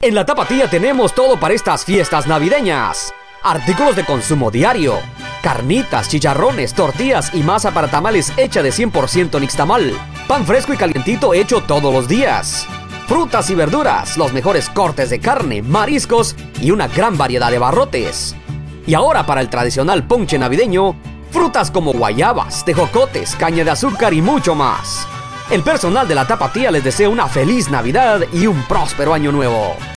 En la Tapatía tenemos todo para estas fiestas navideñas. Artículos de consumo diario, carnitas, chicharrones, tortillas y masa para tamales hecha de 100% nixtamal, pan fresco y calientito hecho todos los días, frutas y verduras, los mejores cortes de carne, mariscos y una gran variedad de barrotes. Y ahora para el tradicional ponche navideño, frutas como guayabas, tejocotes, caña de azúcar y mucho más. El personal de la Tapatía les desea una feliz Navidad y un próspero año nuevo.